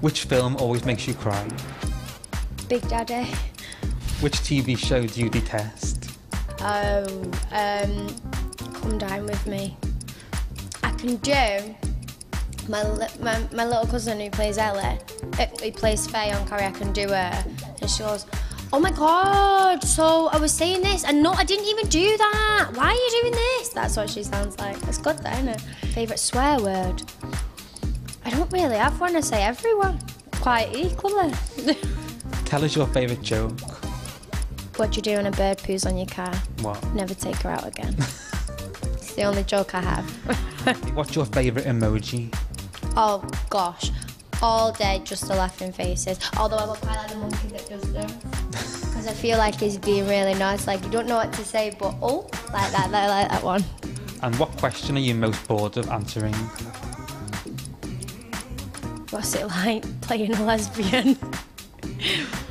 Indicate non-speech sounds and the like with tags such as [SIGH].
Which film always makes you cry? Big Daddy. Which TV show do you detest? Oh, um, Come Dine with Me. I can do my, my, my little cousin who plays Ellie, uh, who plays Faye on Corrie, I can do her. And she goes, Oh my god, so I was saying this and no, I didn't even do that. Why are you doing this? That's what she sounds like. It's good though, isn't it? Favourite swear word? I don't really have one, I say everyone quite equally. [LAUGHS] Tell us your favourite joke. what do you do when a bird poos on your car? What? Never take her out again. [LAUGHS] it's the only joke I have. [LAUGHS] What's your favourite emoji? Oh gosh, all day just the laughing faces. Although I look quite like the monkey that does them. Because I feel like he's being really nice. Like you don't know what to say, but oh, like that, like, like that one. And what question are you most bored of answering? What's it like playing a lesbian? [LAUGHS]